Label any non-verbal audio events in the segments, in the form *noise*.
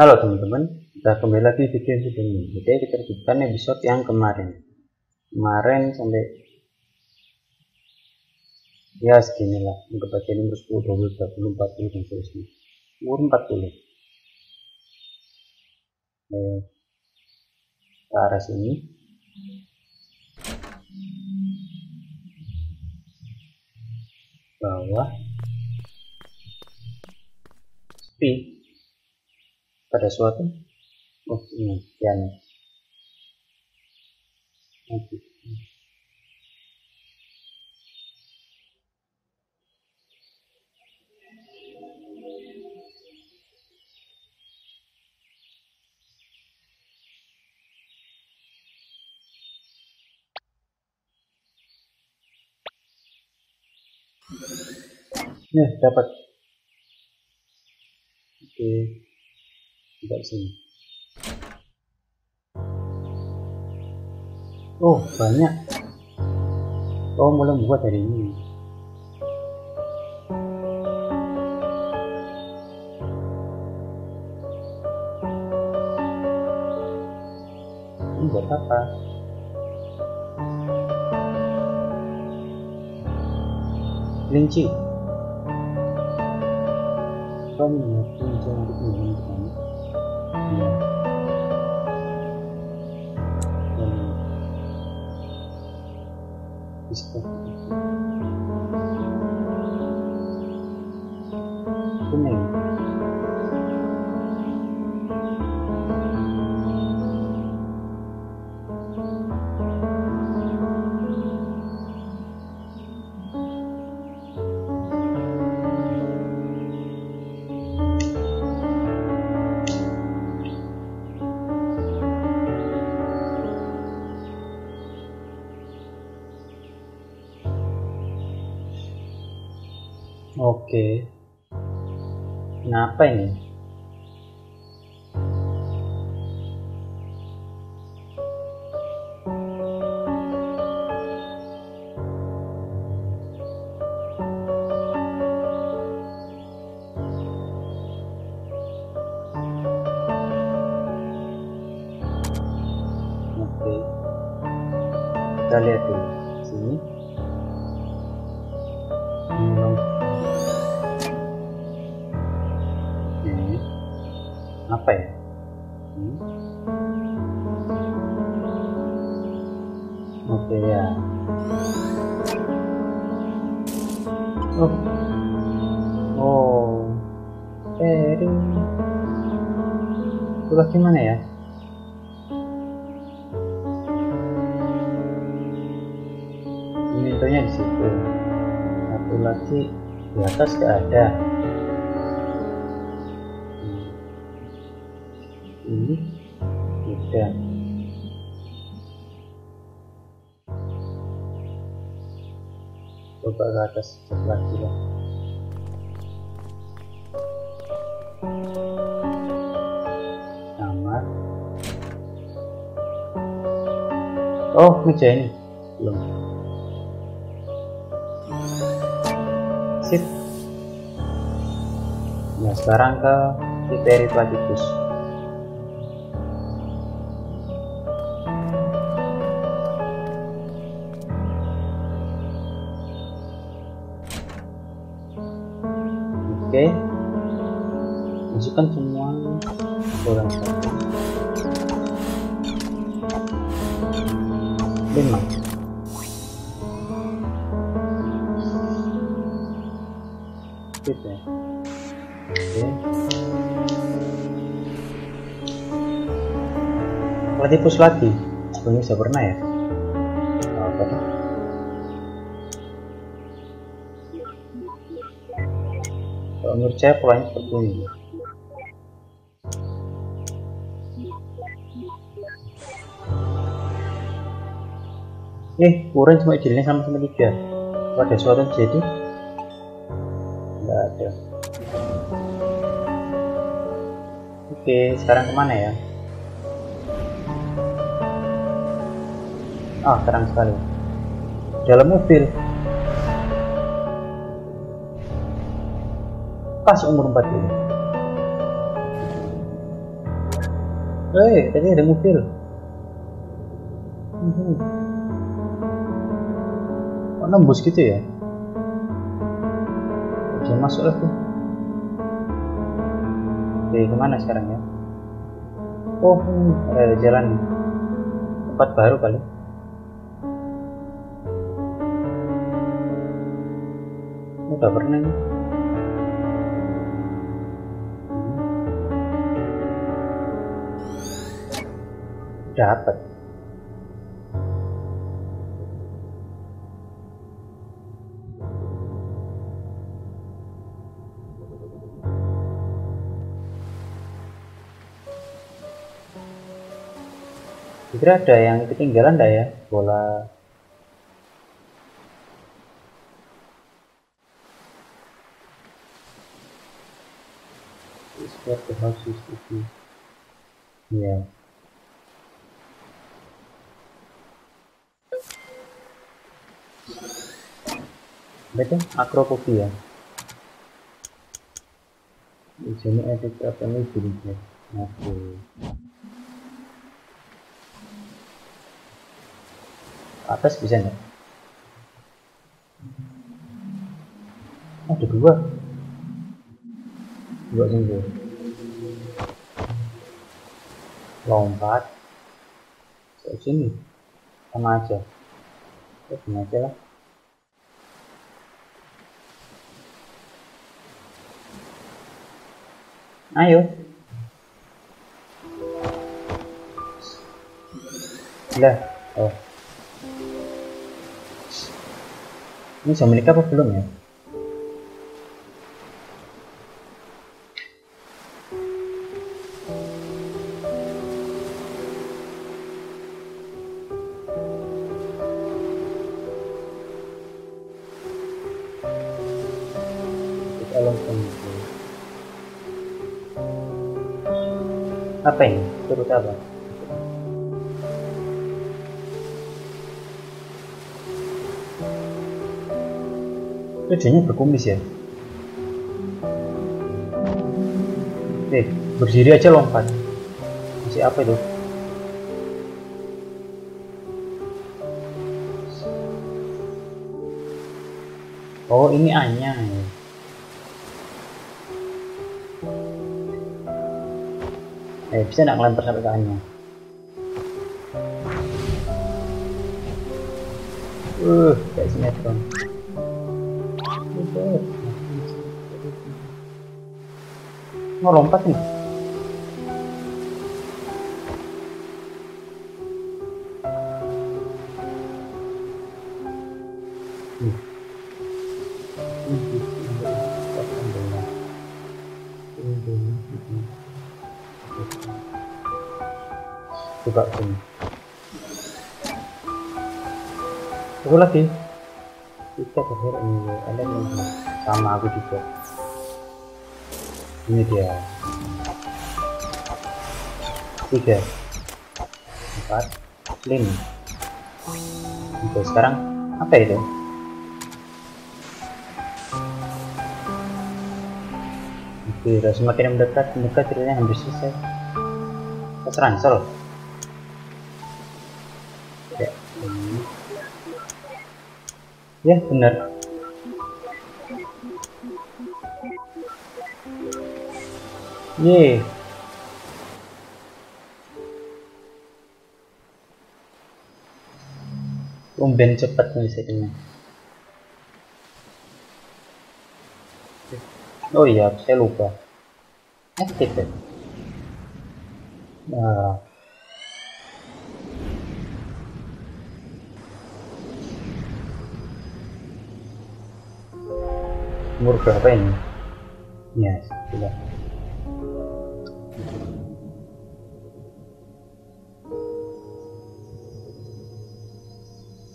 Halo teman-teman, kita kembali lagi di game ini. Oke, kita lanjutkan episode yang kemarin. Kemarin sampai ya segini lah. Untuk bagian nomor 10, 20, 30, 40 dan seterusnya. Umur 40. Oke. Ke arah sini. Bawah. Speed pada suatu piano okay. Ya, dapat. Oke. Okay tidak sini. Oh banyak. Oh mulai membuat hari ini. Ini buat apa? Kelinci. Kamu kelinci untuk menghentikan Iya. dan Oke. Kenapa ini? Oke. Kita lihat Oh. Oh. Eh, itu lagi mana ya? Inventonya di situ. Satu lagi di atas gak ada. ini tidak coba ke atas oh meja ini belum. Sip nah sekarang ke Kiteri Platypus. Oke, masukkan semua. Orang satu. Lima. Sip ya. Oke. Platypus lagi. Sebelumnya saya pernah ya. Kalau menurut saya polanya seperti ini. Eh, kurang cuma jadinya sama sama tiga. Pada suatu jadi nggak ada. Oke, sekarang ke mana ya? Ah, terang sekali. Dalam mobil. pas umur 40 Hei, tadi ada mobil. Hmm. Nembus gitu ya? Bisa masuk lagi. Oke, ke mana sekarang ya? Oh, hmm, ada jalan tempat baru kali. Udah pernah nih. dapat kira ada yang ketinggalan enggak ya bola? Sport the house is Yeah. apa itu? Akrophobia di sini ada apa nih jenisnya? Aku atas bisa nggak ada dua. Dua sini lompat. Ke sini. Sama aja. Sama aja lah. Ayo. Lah, oh. Ini sudah menikah apa belum ya? Tujuannya berkumis ya Eh, berdiri aja lompat Masih apa itu? Oh, ini Anya ya. eh bisa nggak ngelempar sampai ke Anya uh kayak sinetron mau lompat nih? Coba sini. Lagi kita terakhir ini ada yang sama aku juga. Ini dia. Tiga. Empat. Lima. Oke sekarang apa itu? Oke semakin mendekat mendekat ceritanya hampir selesai. Kita ransel ya benar. Ye. Tumben cepat menyelesaikannya oh iya saya lupa. Aktif ya? Nah umur berapa ini? Ya sudah.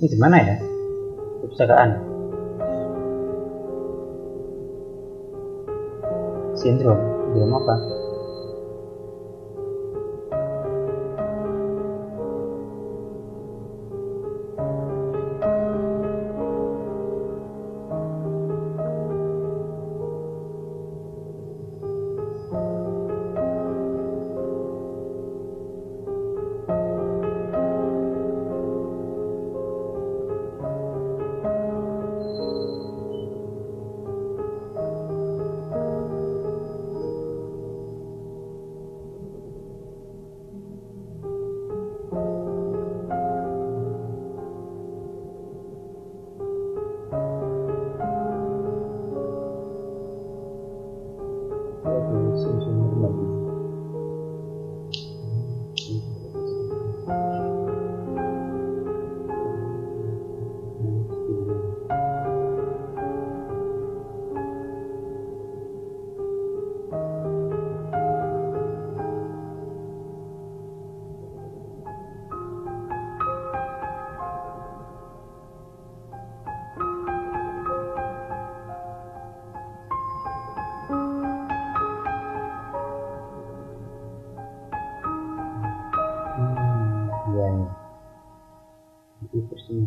Ini di mana ya? Perpustakaan sindrom sindrom apa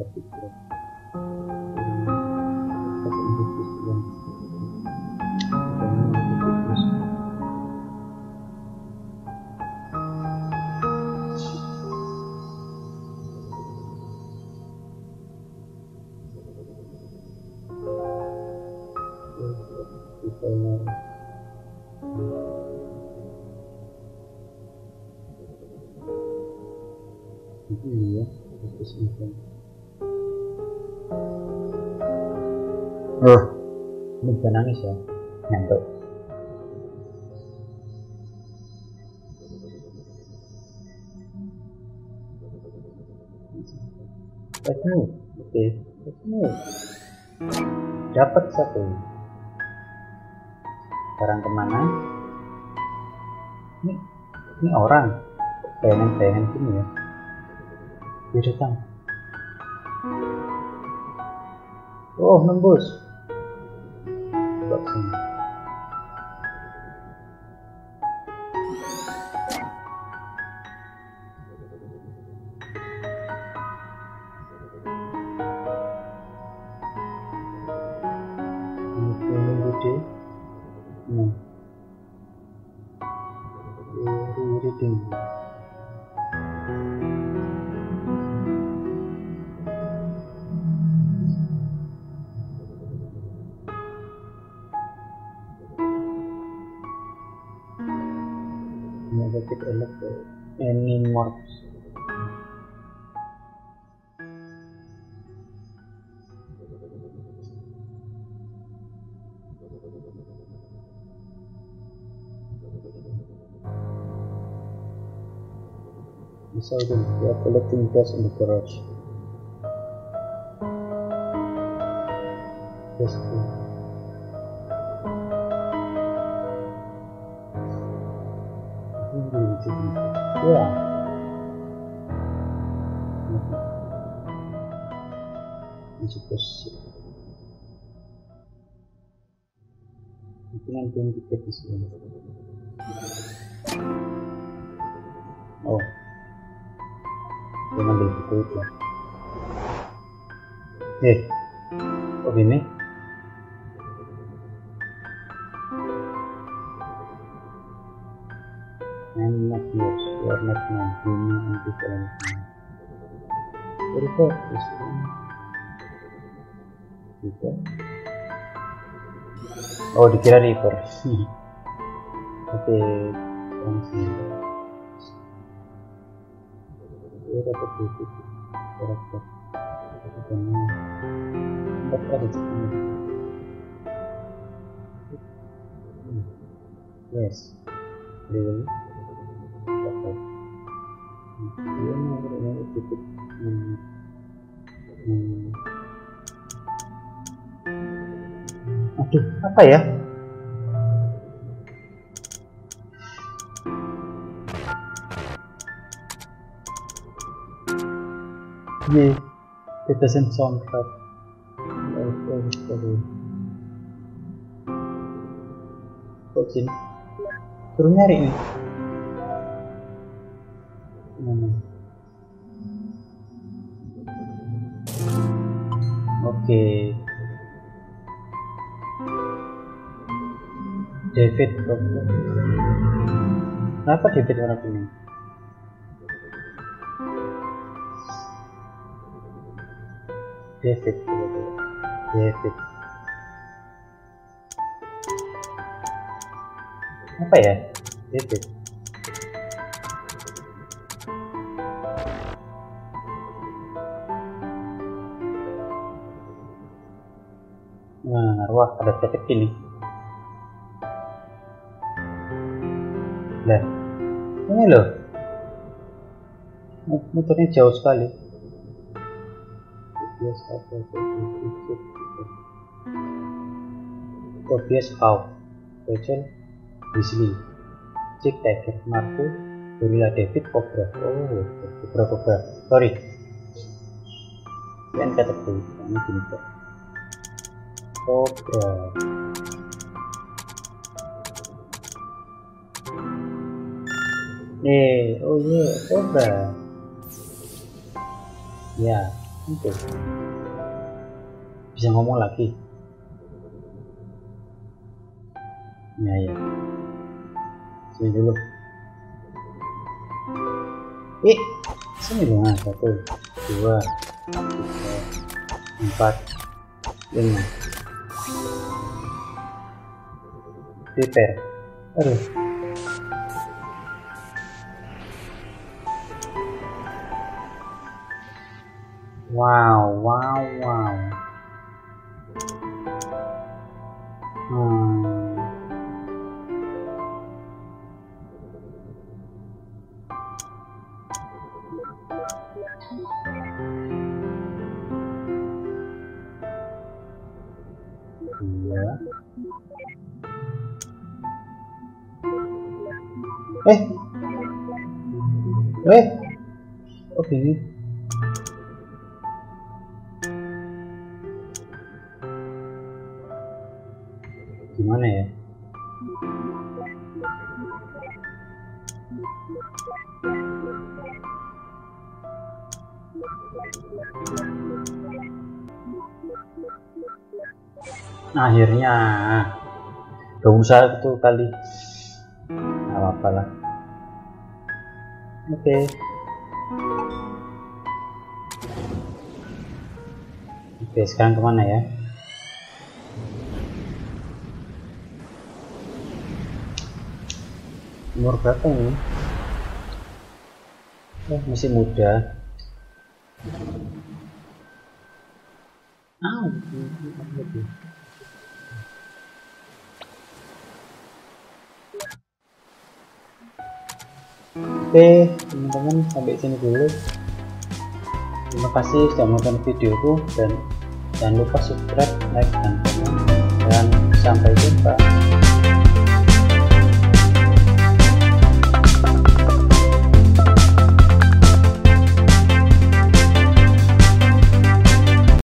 berpikiran Iya, terus Oh, ini bisa nangis ya, ngantuk. Ketemu, oke, ketemu. Dapat satu. Sekarang ke mana? Ini, ini orang. Bayangan-bayangan sini ya. Dia datang. Oh, nembus. Coba sini. bracket lf and we are collecting gas in the garage. That's. Ya. Masih. Mungkin yang tiket di sini. Oh. Jangan ambil buku itu. Eh. Kok gini? Indifferent mine. Report this one. Report. Oh, dikira Reaper. *laughs* Oke, langsung. Yes. Really? Dia mau. Hmm. aduh apa ya Yeah, it doesn't sound sorry. Kok? Suruh nyari nih. Oke. David Cooper. Kenapa David warna kuning? David. David. Apa ya? David. Nah, wah ada saya kecil nih. Lah, ini loh. Motornya jauh sekali. Tobias apa? Tobias Howe, Rachel Weasley, Jack Tiger, Marco, Gorilla David, Cobra. Oh, Cobra Cobra. Sorry. Kan kata ini gini kok. Cobra. Eh, oh yeah, Cobra. Ya, itu. Bisa ngomong lagi. Ya ya. Sini dulu. Eh sini dong satu dua tiga empat lima prepare wow wow wow Eh. Oh gini. Gimana ya? akhirnya gak usah itu kali nggak apa-apa lah oke. Okay. oke okay, sekarang ke mana ya? Umur berapa ini? Oh, masih muda. Ah Oke teman-teman sampai sini dulu. Terima kasih sudah menonton videoku dan jangan lupa subscribe like dan komen. Dan sampai